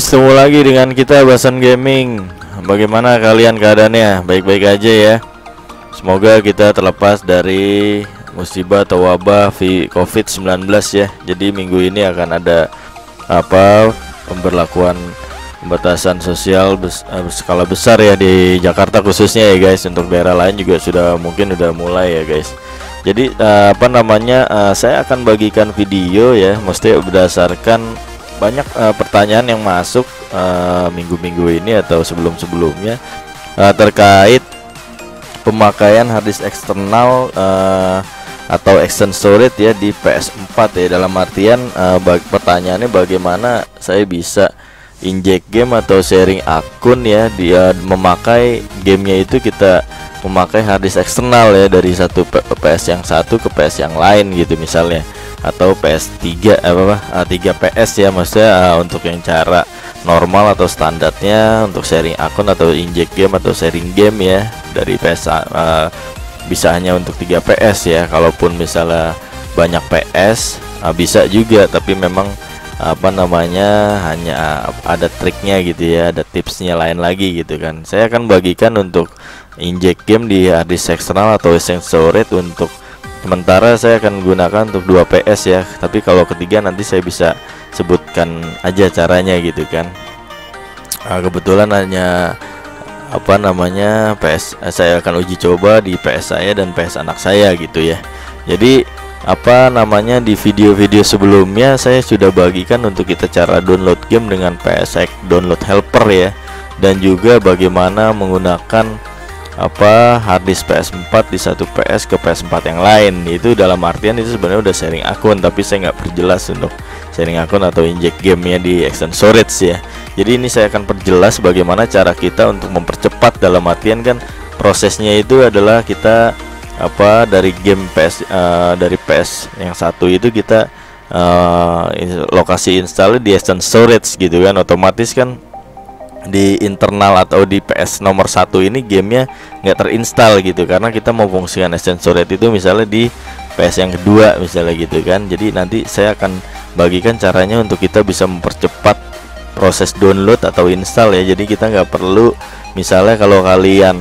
Guys, ketemu lagi dengan kita Bahasan Gaming. Bagaimana kalian keadaannya? Baik-baik aja ya. Semoga kita terlepas dari musibah atau wabah COVID-19 ya. Jadi minggu ini akan ada apa pemberlakuan pembatasan sosial bes uh, berskala besar ya di Jakarta khususnya ya guys. Untuk daerah lain juga sudah mungkin udah mulai ya guys. Jadi uh, apa namanya uh, saya akan bagikan video ya. Mesti berdasarkan banyak uh, pertanyaan yang masuk eh, minggu-minggu uh, ini atau sebelum-sebelumnya uh, terkait pemakaian harddisk eksternal uh, atau extend storage ya di PS4 ya. Dalam artian uh, bag pertanyaannya bagaimana saya bisa inject game atau sharing akun ya dia memakai gamenya itu kita memakai harddisk eksternal ya dari satu PS yang satu ke PS yang lain gitu misalnya atau PS3 apa apa 3 PS ya maksudnya uh, untuk yang cara normal atau standarnya untuk sharing akun atau inject game atau sharing game ya dari PS uh, bisa hanya untuk 3 PS ya. Kalaupun misalnya banyak PS uh, bisa juga tapi memang apa namanya hanya ada triknya gitu ya ada tipsnya lain lagi gitu kan. Saya akan bagikan untuk inject game di harddisk eksternal atau storage untuk sementara saya akan gunakan untuk 2 PS ya. Tapi kalau ketiga nanti saya bisa sebutkan aja caranya gitu kan. Nah, kebetulan hanya apa namanya PS eh, saya akan uji coba di PS saya dan PS anak saya gitu ya. Jadi apa namanya di video-video sebelumnya saya sudah bagikan untuk kita cara download game dengan PSX download helper ya. Dan juga bagaimana menggunakan apa harddisk PS4 di satu PS ke PS4 yang lain. Itu dalam artian itu sebenarnya udah sharing akun tapi saya nggak perjelas untuk sharing akun atau inject gamenya di extend storage ya. Jadi ini saya akan perjelas bagaimana cara kita untuk mempercepat dalam artian kan prosesnya itu adalah kita apa dari game PS uh, dari PS yang satu itu kita uh, lokasi install di extend storage gitu kan. Otomatis kan di internal atau di PS nomor satu ini gamenya nggak terinstall gitu karena kita mau fungsikan extend storage itu misalnya di PS yang kedua misalnya gitu kan. Jadi nanti saya akan bagikan caranya untuk kita bisa mempercepat proses download atau install ya. Jadi kita nggak perlu misalnya kalau kalian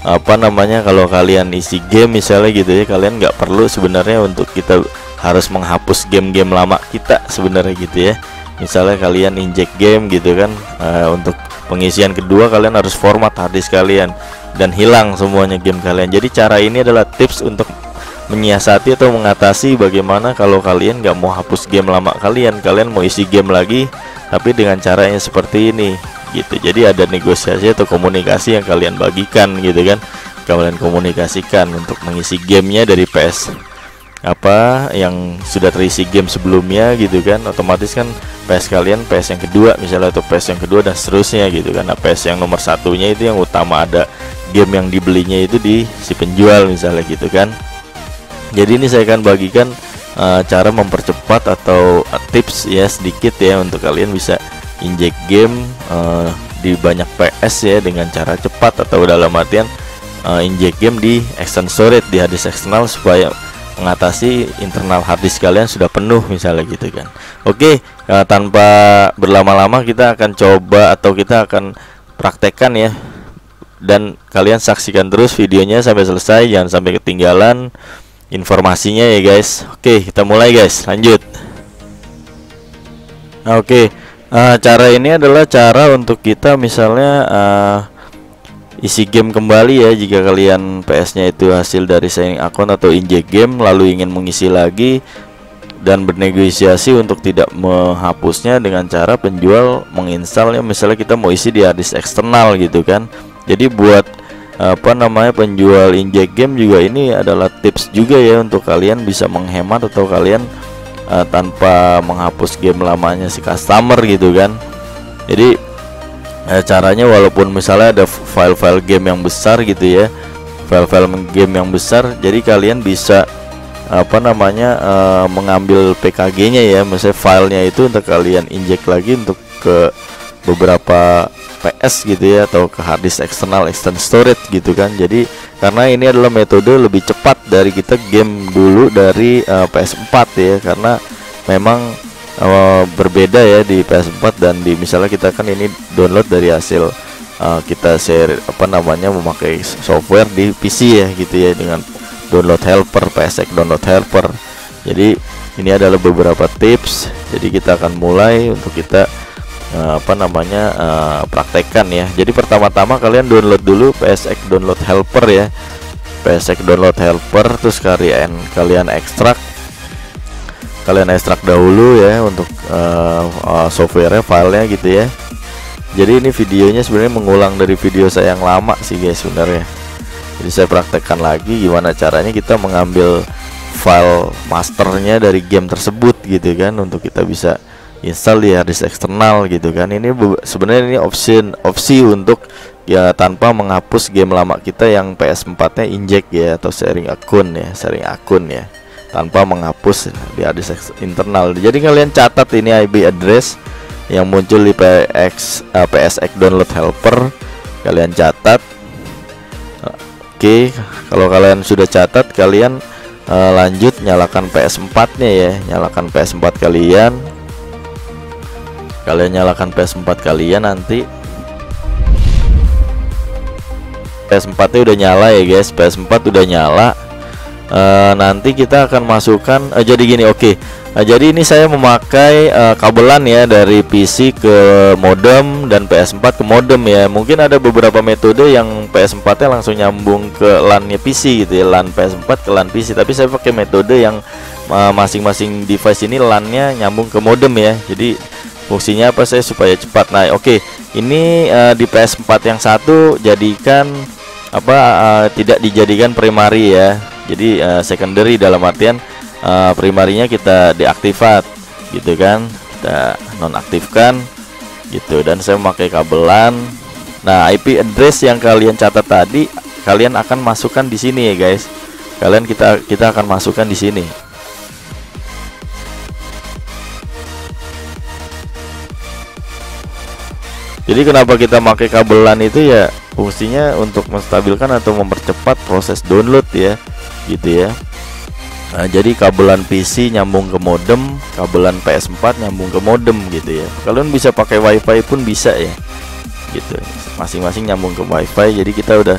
apa namanya kalau kalian isi game misalnya gitu ya kalian nggak perlu sebenarnya untuk kita harus menghapus game-game lama kita sebenarnya gitu ya. Misalnya kalian inject game gitu kan uh, untuk pengisian kedua kalian harus format harddisk kalian dan hilang semuanya game kalian. Jadi cara ini adalah tips untuk menyiasati atau mengatasi bagaimana kalau kalian nggak mau hapus game lama kalian. Kalian mau isi game lagi tapi dengan caranya seperti ini gitu. Jadi ada negosiasi atau komunikasi yang kalian bagikan gitu kan. Kalian komunikasikan untuk mengisi gamenya dari PS apa yang sudah terisi game sebelumnya gitu kan otomatis kan PS kalian PS yang kedua misalnya atau PS yang kedua dan seterusnya gitu kan. Nah, PS yang nomor satunya itu yang utama ada game yang dibelinya itu di si penjual misalnya gitu kan. Jadi ini saya akan bagikan uh, cara mempercepat atau tips ya sedikit ya untuk kalian bisa inject game uh, di banyak PS ya dengan cara cepat atau dalam artian uh, inject game di external storage di harddisk eksternal supaya mengatasi internal harddisk kalian sudah penuh misalnya gitu kan. Oke uh, tanpa berlama-lama kita akan coba atau kita akan praktekkan ya. Dan kalian saksikan terus videonya sampai selesai jangan sampai ketinggalan informasinya ya guys. Oke kita mulai guys lanjut. Oke uh, cara ini adalah cara untuk kita misalnya uh, isi game kembali ya jika kalian PS-nya itu hasil dari signing akun atau inject game lalu ingin mengisi lagi dan bernegosiasi untuk tidak menghapusnya dengan cara penjual menginstalnya misalnya kita mau isi di harddisk eksternal gitu kan. Jadi buat apa namanya penjual inject game juga ini adalah tips juga ya untuk kalian bisa menghemat atau kalian uh, tanpa menghapus game lamanya si customer gitu kan. Jadi eh, caranya walaupun misalnya ada file-file game yang besar gitu ya file-file game yang besar jadi kalian bisa apa namanya uh, mengambil PKG-nya ya. Misalnya filenya itu untuk kalian inject lagi untuk ke beberapa PS gitu ya atau ke harddisk eksternal extend storage gitu kan. Jadi karena ini adalah metode lebih cepat dari kita game dulu dari uh, PS4 ya. Karena memang uh, berbeda ya di PS4 dan di misalnya kita kan ini download dari hasil uh, kita share apa namanya memakai software di PC ya gitu ya dengan download helper PSX download helper. Jadi ini adalah beberapa tips. Jadi kita akan mulai untuk kita uh, apa namanya uh, praktekkan ya. Jadi pertama-tama kalian download dulu PSX download helper ya. PSX download helper terus kalian kalian ekstrak kalian ekstrak dahulu ya untuk uh, uh, softwarenya filenya gitu ya. Jadi ini videonya sebenarnya mengulang dari video saya yang lama sih guys sebenarnya. Jadi saya praktekkan lagi gimana caranya kita mengambil file masternya dari game tersebut gitu kan untuk kita bisa install di harddisk eksternal gitu kan. Ini sebenarnya ini option opsi untuk ya tanpa menghapus game lama kita yang PS4 nya inject ya atau sharing akun ya sharing akun ya tanpa menghapus di harddisk internal. Jadi kalian catat ini IP address yang muncul di PX uh, eh, PSX download helper. Kalian catat. Oke, kalau kalian sudah catat, kalian uh, lanjut nyalakan PS4-nya ya. Nyalakan PS4 kalian. Kalian nyalakan PS4 kalian nanti PS4-nya udah nyala ya guys. PS4 udah nyala uh, nanti kita akan masukkan uh, jadi gini oke. Okay. uh, jadi ini saya memakai uh, kabelan ya dari PC ke modem dan PS4 ke modem ya. Mungkin ada beberapa metode yang PS4 nya langsung nyambung ke LAN nya PC gitu ya LAN PS4 ke LAN PC tapi saya pakai metode yang masing-masing uh, device ini LAN nya nyambung ke modem ya. Jadi fungsinya apa saya supaya cepat. Nah oke. Okay. ini uh, di PS4 yang satu jadikan apa uh, tidak dijadikan primary ya jadi uh, secondary dalam artian uh, primarinya kita deaktifat gitu kan. Kita nonaktifkan gitu. Dan saya memakai kabelan. Nah IP address yang kalian catat tadi kalian akan masukkan di sini ya guys. Kalian kita kita akan masukkan di sini. Jadi kenapa kita pakai kabelan itu ya fungsinya untuk menstabilkan atau mempercepat proses download ya gitu ya Nah, jadi kabelan PC nyambung ke modem, kabelan PS4 nyambung ke modem gitu ya. Kalian bisa pakai WiFi pun bisa ya. Gitu. Masing-masing nyambung ke WiFi. Jadi kita udah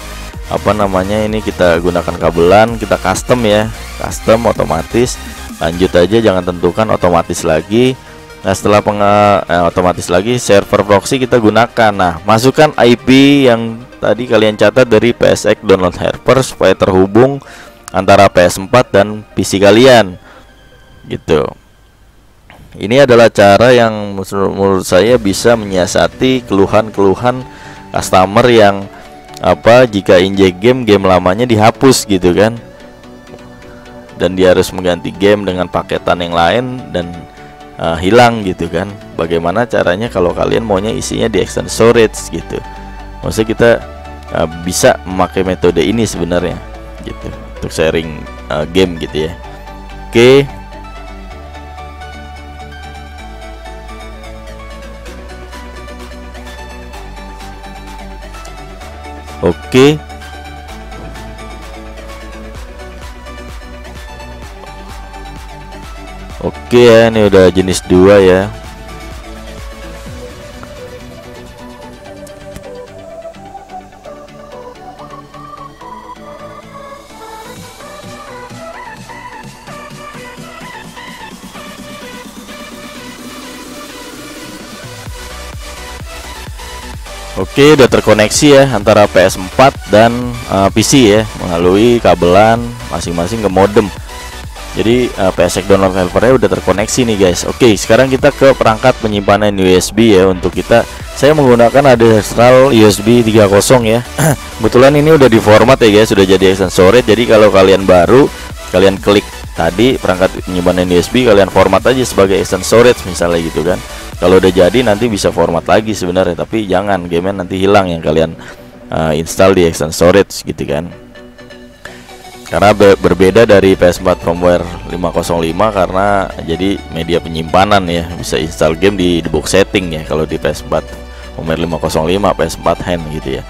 apa namanya ini kita gunakan kabelan, kita custom ya. Custom otomatis. Lanjut aja jangan tentukan otomatis lagi. Nah, setelah peng eh, otomatis lagi server proxy kita gunakan. Nah, masukkan IP yang tadi kalian catat dari PSX download helper supaya terhubung antara PS4 dan PC kalian. Gitu. Ini adalah cara yang menurut saya bisa menyiasati keluhan-keluhan customer yang apa jika injek game game lamanya dihapus gitu kan. Dan dia harus mengganti game dengan paketan yang lain dan uh, hilang gitu kan. Bagaimana caranya kalau kalian maunya isinya di extend storage gitu. Maksudnya kita uh, bisa memakai metode ini sebenarnya gitu untuk sharing uh, game gitu ya oke okay. oke okay. Oke ya, ini udah jenis dua ya. Oke, udah terkoneksi ya antara PS4 dan uh, PC ya melalui kabelan masing-masing ke modem. Jadi uh, PSX download helpernya udah terkoneksi nih guys. Oke, sekarang kita ke perangkat penyimpanan USB ya untuk kita. Saya menggunakan ada external USB 30 ya. Kebetulan ini udah di format ya guys, sudah jadi storage. Jadi kalau kalian baru, kalian klik tadi perangkat penyimpanan USB, kalian format aja sebagai storage misalnya gitu kan kalau udah jadi nanti bisa format lagi sebenarnya. Tapi jangan game nanti hilang yang kalian uh, install di extend storage gitu kan. Karena be berbeda dari PS4 firmware 505 karena jadi media penyimpanan ya. Bisa install game di, di box setting ya kalau di PS4 firmware 505 PS4 hand gitu ya.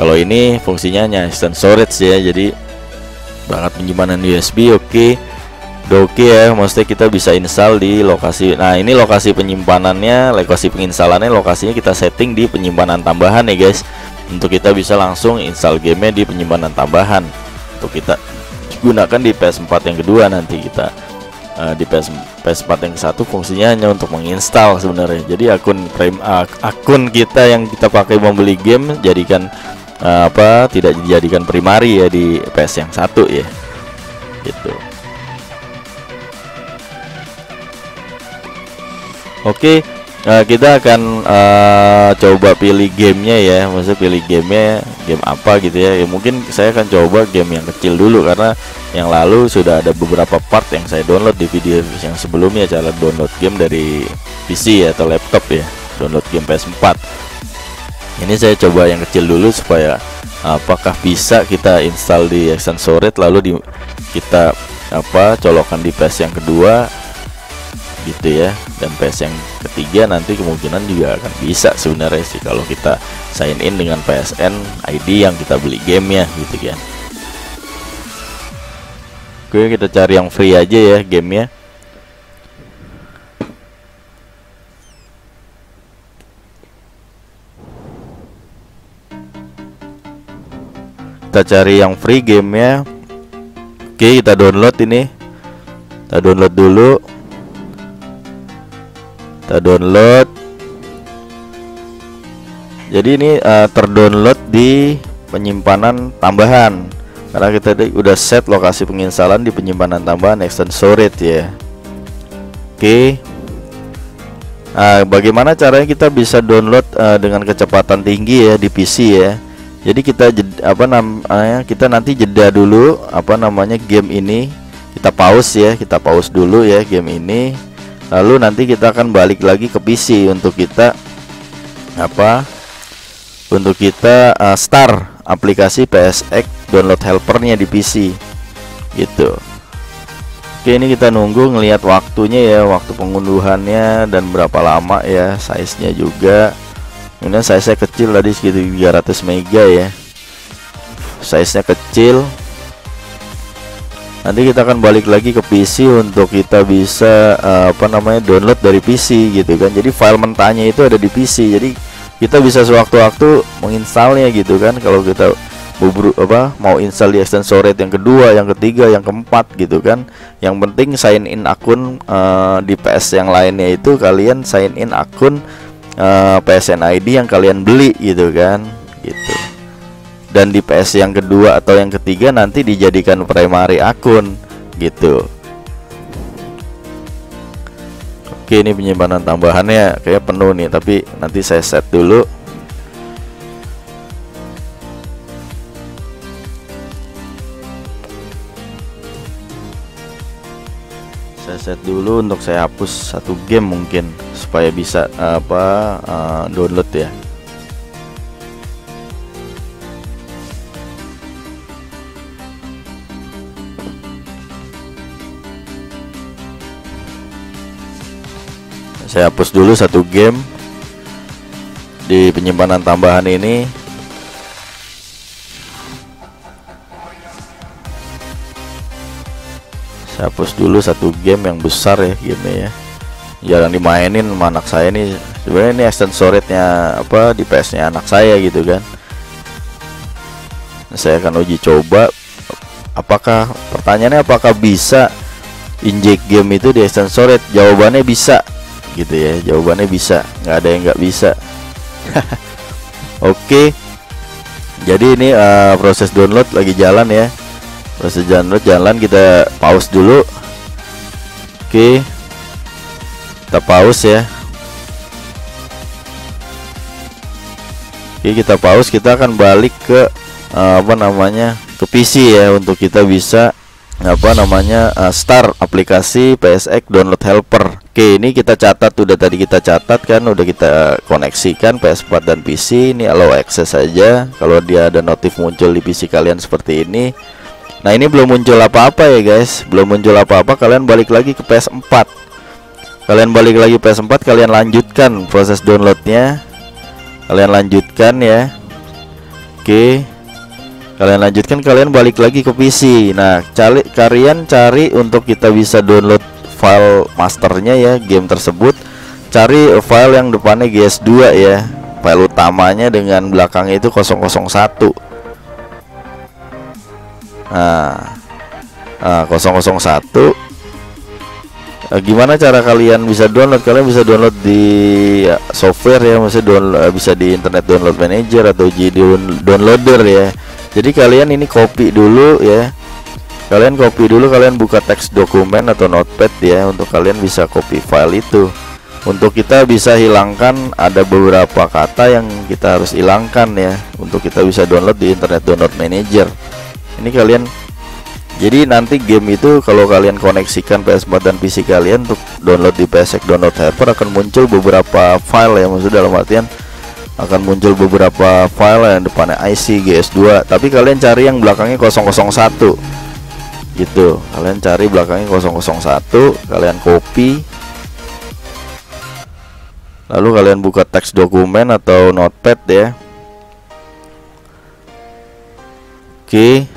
Kalau ini fungsinya hanya extend storage ya jadi banget penyimpanan USB oke. okay oke ya maksudnya kita bisa install di lokasi. Nah ini lokasi penyimpanannya lokasi penginstalannya lokasinya kita setting di penyimpanan tambahan ya guys. Untuk kita bisa langsung install gamenya di penyimpanan tambahan. Untuk kita gunakan di PS4 yang kedua nanti kita. Uh, di PS PS4 yang satu fungsinya hanya untuk menginstal sebenarnya. Jadi akun prime uh, akun kita yang kita pakai membeli game jadikan uh, apa tidak dijadikan primari ya di PS yang satu ya. Gitu Oke, uh, kita akan uh, coba pilih gamenya ya, maksudnya pilih gamenya game apa gitu ya. ya. Mungkin saya akan coba game yang kecil dulu karena yang lalu sudah ada beberapa part yang saya download di video yang sebelumnya cara download game dari PC ya, atau laptop ya, download game PS4. Ini saya coba yang kecil dulu supaya apakah bisa kita install di Extensoret lalu di kita apa colokan di PS yang kedua gitu ya dan PS yang ketiga nanti kemungkinan juga akan bisa sebenarnya sih kalau kita sign in dengan PSN ID yang kita beli game ya gitu kan. Oke kita cari yang free aja ya gamenya. Kita cari yang free gamenya. Oke kita download ini. Kita download dulu kita download. Jadi ini uh, terdownload di penyimpanan tambahan. Karena kita udah set lokasi penginstalan di penyimpanan tambahan extensorit ya. Oke. Nah, bagaimana caranya kita bisa download uh, dengan kecepatan tinggi ya di PC ya? Jadi kita jeda, apa namanya kita nanti jeda dulu apa namanya game ini. Kita pause ya. Kita pause dulu ya game ini lalu nanti kita akan balik lagi ke PC untuk kita apa untuk kita uh, start aplikasi PSX download helpernya di PC gitu. Oke ini kita nunggu ngelihat waktunya ya waktu pengunduhannya dan berapa lama ya size nya juga. Ini size nya kecil tadi sekitar 300 mega ya. Size nya kecil nanti kita akan balik lagi ke PC untuk kita bisa uh, apa namanya download dari PC gitu kan jadi file mentahnya itu ada di PC jadi kita bisa sewaktu-waktu menginstalnya gitu kan kalau kita bubur apa mau install di extensoret yang kedua, yang ketiga, yang keempat gitu kan. Yang penting sign in akun uh, di PS yang lainnya itu kalian sign in akun uh, PSN ID yang kalian beli gitu kan. Dan di PS yang kedua atau yang ketiga nanti dijadikan primary akun gitu. Oke ini penyimpanan tambahannya kayak penuh nih tapi nanti saya set dulu. Saya set dulu untuk saya hapus satu game mungkin supaya bisa apa uh, download ya saya hapus dulu satu game di penyimpanan tambahan ini. Saya hapus dulu satu game yang besar ya game ya. Jarang dimainin sama anak saya nih. Sebenarnya ini extensoretnya apa di PS nya anak saya gitu kan. Saya akan uji coba. Apakah pertanyaannya apakah bisa inject game itu di extensoret jawabannya bisa gitu ya. Jawabannya bisa. Nggak ada yang nggak bisa. Oke. Jadi ini uh, proses download lagi jalan ya. Proses download jalan. Kita pause dulu. Oke. Kita pause ya. Oke kita pause. Kita akan balik ke uh, apa namanya ke PC ya. Untuk kita bisa apa namanya uh, start aplikasi PSX download helper. Oke ini kita catat udah tadi kita catat kan udah kita koneksikan PS4 dan PC ini allow access saja kalau dia ada notif muncul di PC kalian seperti ini. Nah ini belum muncul apa-apa ya guys. Belum muncul apa-apa kalian balik lagi ke PS4 kalian balik lagi PS4 kalian lanjutkan proses downloadnya. Kalian lanjutkan ya. Oke kalian lanjutkan kalian balik lagi ke PC nah cari kalian cari untuk kita bisa download file masternya ya game tersebut. Cari file yang depannya GS2 ya. File utamanya dengan belakangnya itu 001 nah, nah 001 Nah, gimana cara kalian bisa download? Kalian bisa download di ya, software ya, maksudnya download eh, bisa di internet download manager atau di downloader ya. Jadi kalian ini copy dulu ya. Kalian copy dulu, kalian buka teks dokumen atau notepad ya untuk kalian bisa copy file itu. Untuk kita bisa hilangkan ada beberapa kata yang kita harus hilangkan ya untuk kita bisa download di internet download manager. Ini kalian jadi nanti game itu kalau kalian koneksikan PS4 dan PC kalian untuk download di PSX download helper akan muncul beberapa file ya maksud dalam artian akan muncul beberapa file yang depannya IC GS2 tapi kalian cari yang belakangnya 001 gitu. Kalian cari belakangnya 001 kalian copy. Lalu kalian buka teks dokumen atau notepad ya. Oke.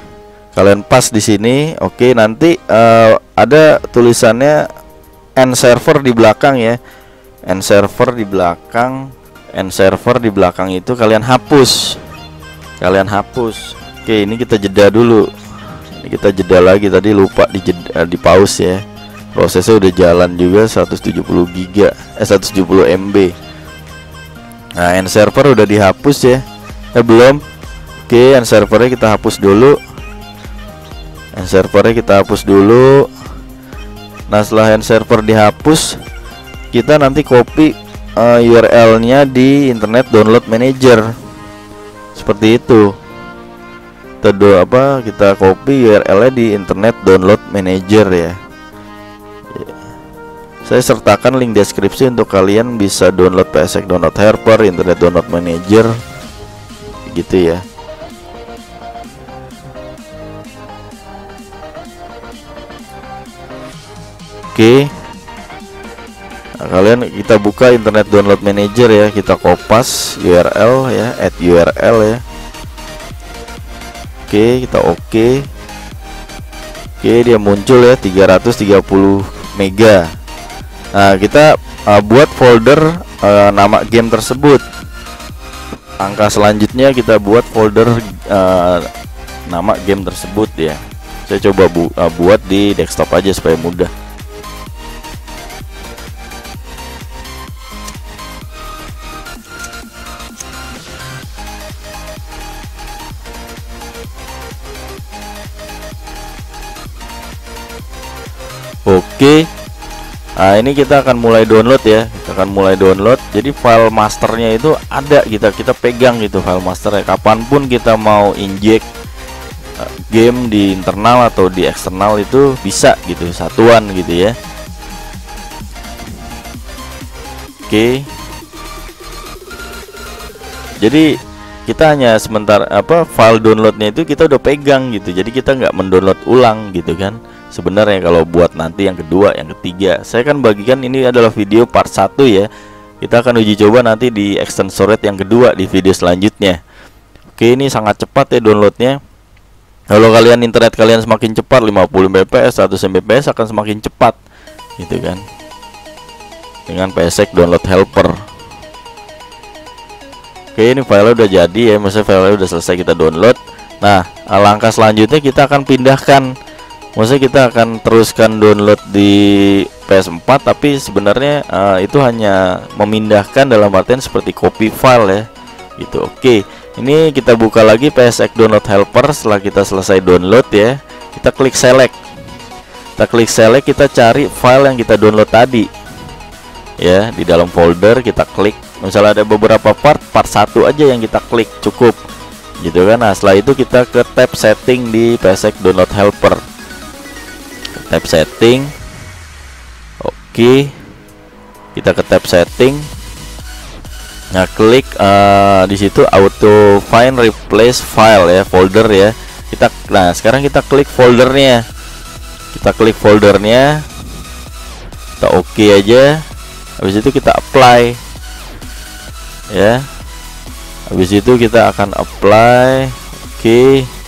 Kalian pas di sini. Oke nanti uh, ada tulisannya n server di belakang ya. N server di belakang n server di belakang itu kalian hapus. Kalian hapus. Oke ini kita jeda dulu. Ini kita jeda lagi. Tadi lupa di jeda, di pause ya. Prosesnya udah jalan juga 170 giga eh 170 MB nah n server udah dihapus ya. Eh belum? Oke n servernya kita hapus dulu. Hand servernya kita hapus dulu. Nah setelah hand server dihapus kita nanti copy uh, eh, URL nya di internet download manager. Seperti itu. Kita do apa kita copy URL nya di internet download manager ya. Saya sertakan link deskripsi untuk kalian bisa download PSX download helper internet download manager. Gitu ya. Oke nah, kalian kita buka internet download manager ya kita kopas URL ya add URL ya. Oke kita oke. Oke dia muncul ya 330 mega. Nah kita uh, buat folder uh, nama game tersebut. Angka selanjutnya kita buat folder uh, nama game tersebut ya. Saya coba bu uh, buat di desktop aja supaya mudah Oke. Nah ini kita akan mulai download ya. Kita akan mulai download. Jadi file masternya itu ada kita Kita pegang gitu file masternya Kapan pun kita mau inject uh, Game di internal atau di eksternal itu bisa gitu Satuan gitu ya. Oke. Jadi kita hanya sementara apa file downloadnya itu kita udah pegang gitu. Jadi kita nggak mendownload ulang gitu kan sebenarnya kalau buat nanti yang kedua yang ketiga. Saya akan bagikan ini adalah video part 1 ya. Kita akan uji coba nanti di extensor rate yang kedua di video selanjutnya. Oke ini sangat cepat ya downloadnya. Kalau kalian internet kalian semakin cepat 50 Mbps 100 Mbps akan semakin cepat gitu kan? Dengan PSX download helper. Oke ini file udah jadi ya maksudnya file udah selesai kita download. Nah langkah selanjutnya kita akan pindahkan maksudnya kita akan teruskan download di PS4 tapi sebenarnya uh, itu hanya memindahkan dalam artian seperti copy file ya. Gitu oke. Ini kita buka lagi PSX download helper setelah kita selesai download ya. Kita klik select. Kita klik select kita cari file yang kita download tadi. Ya di dalam folder kita klik. Misalnya ada beberapa part part satu aja yang kita klik cukup. Gitu kan? Nah setelah itu kita ke tab setting di PSX download helper tab setting. Oke. Kita ke tab setting. Nah klik uh, di situ auto find replace file ya folder ya. Kita nah sekarang kita klik foldernya. Kita klik foldernya. Kita oke okay aja. Habis itu kita apply. Ya. Habis itu kita akan apply. Oke. okay.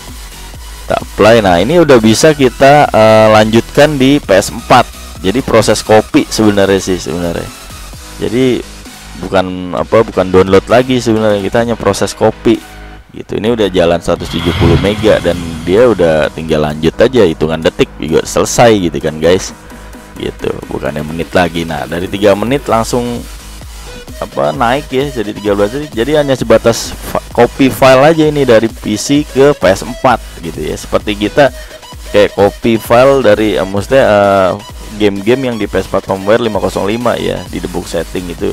Kita apply. Nah ini udah bisa kita uh, lanjutkan di PS4 jadi proses copy sebenarnya sih sebenarnya. Jadi bukan apa bukan download lagi sebenarnya. Kita hanya proses copy gitu. Ini udah jalan 170 mega dan dia udah tinggal lanjut aja hitungan detik juga selesai gitu kan guys. Gitu bukannya menit lagi. Nah dari tiga menit langsung apa naik ya jadi 13 detik jadi hanya sebatas copy file aja ini dari PC ke PS4 gitu ya. Seperti kita kayak copy file dari uh, maksudnya uh, game-game yang di PS4 firmware 505 ya di debug setting itu.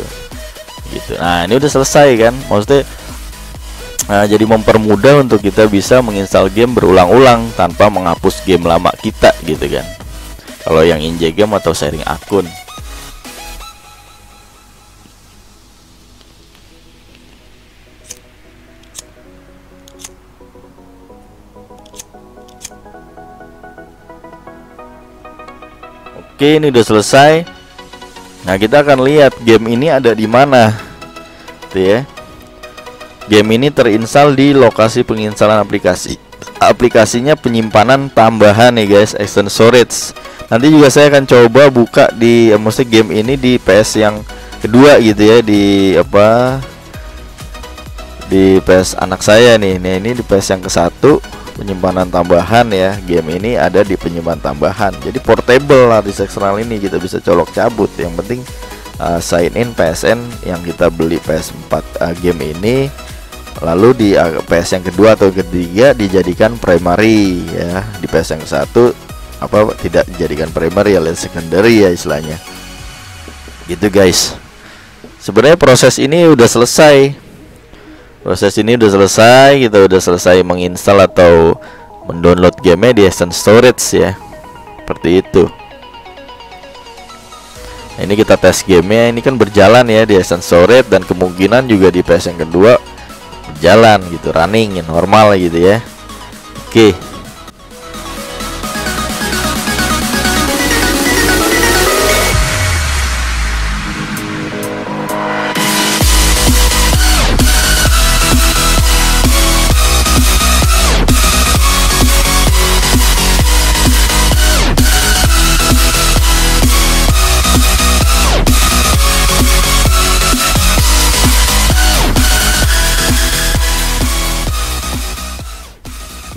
Gitu. Nah ini udah selesai kan. Maksudnya Nah, jadi mempermudah untuk kita bisa menginstal game berulang-ulang tanpa menghapus game lama kita gitu kan. Kalau yang injek game atau sharing akun. Oke, ini udah selesai. Nah, kita akan lihat game ini ada di mana. Tuh ya. Game ini terinstall di lokasi penginstalan aplikasi. Aplikasinya penyimpanan tambahan nih guys, extend storage. Nanti juga saya akan coba buka di eh, maksudnya game ini di PS yang kedua gitu ya di apa di PS anak saya nih. Nah, ini di PS yang ke satu penyimpanan tambahan ya. Game ini ada di penyimpanan tambahan. Jadi portable lah di eksternal ini kita bisa colok cabut. Yang penting uh, sign in PSN yang kita beli PS4 uh, game ini lalu di PS yang kedua atau ketiga dijadikan primary ya di PS yang satu apa tidak dijadikan primary ya secondary ya istilahnya gitu guys sebenarnya proses ini udah selesai proses ini udah selesai kita udah selesai menginstal atau mendownload game di Essence Storage ya. Seperti itu. Nah, ini kita tes gamenya. Ini kan berjalan ya di Essence Storage dan kemungkinan juga di PS yang kedua jalan gitu running normal gitu ya. Oke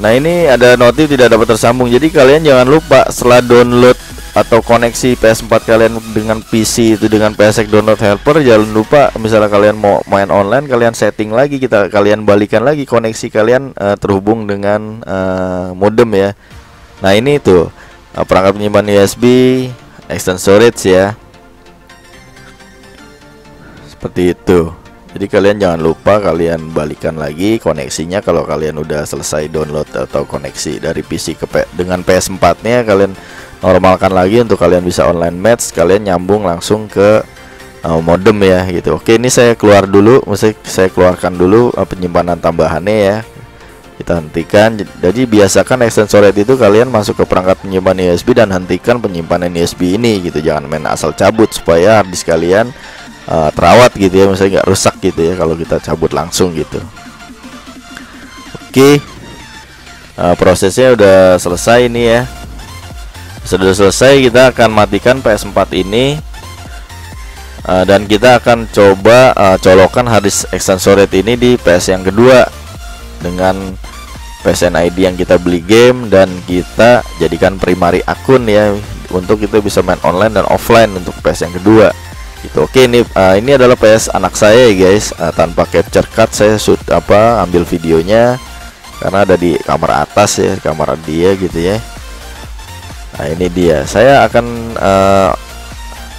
Nah ini ada notif tidak dapat tersambung. Jadi kalian jangan lupa setelah download atau koneksi PS4 kalian dengan PC itu dengan PSX download helper jangan lupa misalnya kalian mau main online kalian setting lagi kita kalian balikan lagi koneksi kalian uh, terhubung dengan uh, modem ya. Nah ini tuh uh, perangkat penyimpan USB extend storage ya. Seperti itu jadi kalian jangan lupa kalian balikan lagi koneksinya kalau kalian udah selesai download atau koneksi dari PC ke P dengan PS4 nya kalian normalkan lagi untuk kalian bisa online match kalian nyambung langsung ke uh, modem ya gitu. Oke ini saya keluar dulu mesti saya keluarkan dulu uh, penyimpanan tambahannya ya. Kita hentikan. Jadi biasakan extensor itu kalian masuk ke perangkat penyimpan USB dan hentikan penyimpanan USB ini gitu. Jangan main asal cabut supaya harddisk kalian uh, terawat gitu ya misalnya nggak rusak gitu ya kalau kita cabut langsung gitu. Oke. Uh, prosesnya udah selesai ini ya. Sudah selesai kita akan matikan PS4 ini. Uh, dan kita akan coba uh, colokan harddisk extensor ini di PS yang kedua dengan PSN ID yang kita beli game dan kita jadikan primary akun ya untuk kita bisa main online dan offline untuk PS yang kedua gitu. Oke ini uh, ini adalah PS anak saya ya guys. Uh, tanpa capture card saya shoot apa ambil videonya. Karena ada di kamar atas ya kamar dia gitu ya. Nah ini dia. Saya akan uh,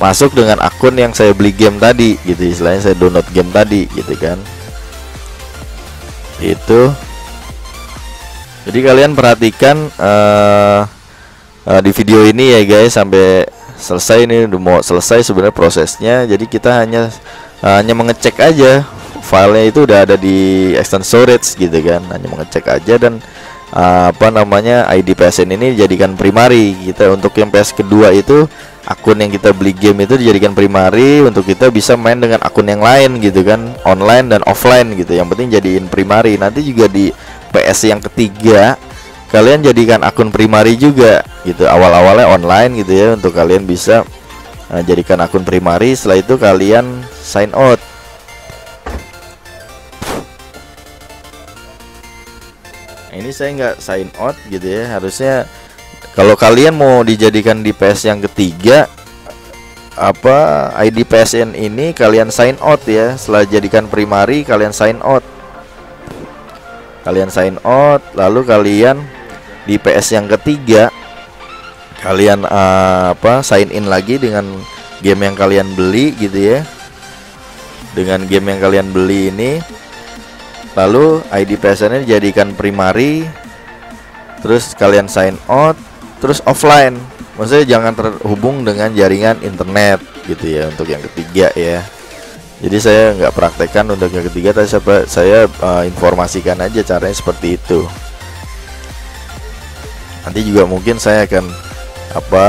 masuk dengan akun yang saya beli game tadi gitu. Istilahnya saya download game tadi gitu kan. Itu jadi kalian perhatikan uh, uh, di video ini ya guys sampai selesai ini udah mau selesai sebenarnya prosesnya. Jadi kita hanya uh, hanya mengecek aja. Filenya itu udah ada di extend storage gitu kan. Hanya mengecek aja dan uh, apa namanya ID PSN ini dijadikan primary kita. Untuk yang PS kedua itu akun yang kita beli game itu dijadikan primary untuk kita bisa main dengan akun yang lain gitu kan. Online dan offline gitu. Yang penting jadiin primary nanti juga di PS yang ketiga kalian jadikan akun primary juga gitu. Awal-awalnya online gitu ya untuk kalian bisa uh, jadikan akun primary setelah itu kalian sign out. Nah, ini saya nggak sign out gitu ya. Harusnya kalau kalian mau dijadikan di PS yang ketiga apa ID PSN ini kalian sign out ya. Setelah jadikan primary kalian sign out. Kalian sign out lalu kalian di PS yang ketiga kalian uh, apa sign in lagi dengan game yang kalian beli gitu ya. Dengan game yang kalian beli ini. Lalu ID PSN nya dijadikan primary. Terus kalian sign out. Terus offline. Maksudnya jangan terhubung dengan jaringan internet gitu ya untuk yang ketiga ya. Jadi saya nggak praktekkan untuk yang ketiga tapi saya, saya uh, informasikan aja caranya seperti itu nanti juga mungkin saya akan apa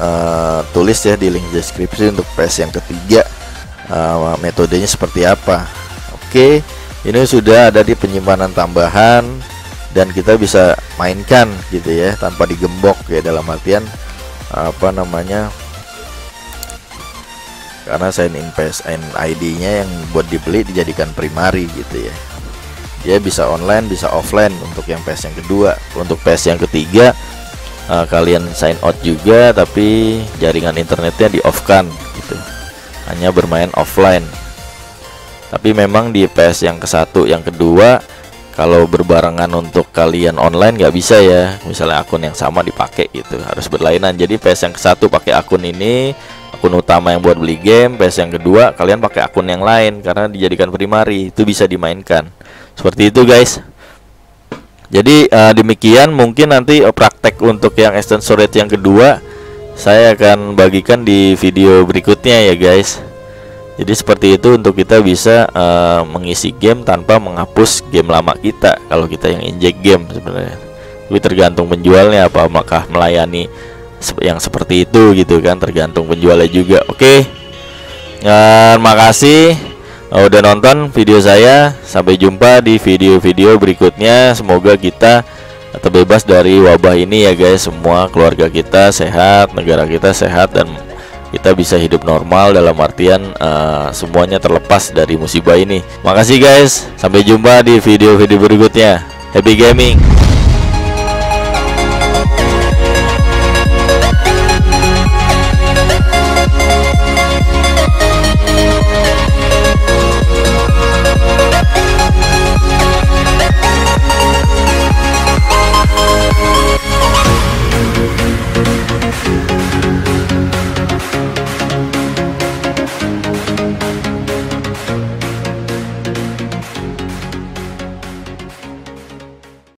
uh, tulis ya di link deskripsi untuk PS yang ketiga uh, metodenya seperti apa. Oke ini sudah ada di penyimpanan tambahan dan kita bisa mainkan gitu ya tanpa digembok ya dalam artian apa namanya karena sign in PSN ID-nya yang buat dibeli dijadikan primary gitu ya dia bisa online bisa offline. Untuk yang PS yang kedua untuk PS yang ketiga uh, kalian sign out juga tapi jaringan internetnya di off kan gitu. Hanya bermain offline. Tapi memang di PS yang ke satu yang kedua kalau berbarengan untuk kalian online nggak bisa ya. Misalnya akun yang sama dipakai gitu. Harus berlainan. Jadi PS yang ke satu pakai akun ini akun utama yang buat beli game. PS yang kedua kalian pakai akun yang lain karena dijadikan primary itu bisa dimainkan seperti itu guys. Jadi uh, demikian mungkin nanti praktek untuk yang extensor rate yang kedua saya akan bagikan di video berikutnya ya guys. Jadi seperti itu untuk kita bisa uh, mengisi game tanpa menghapus game lama kita kalau kita yang inject game sebenarnya. Tapi tergantung penjualnya apa apakah melayani yang seperti itu gitu kan. Tergantung penjualnya juga oke? Okay? terima kasih udah nonton video saya. Sampai jumpa di video-video berikutnya. Semoga kita terbebas dari wabah ini ya guys. Semua keluarga kita sehat, negara kita sehat dan kita bisa hidup normal dalam artian uh, semuanya terlepas dari musibah ini. Makasih guys. Sampai jumpa di video-video berikutnya. Happy gaming.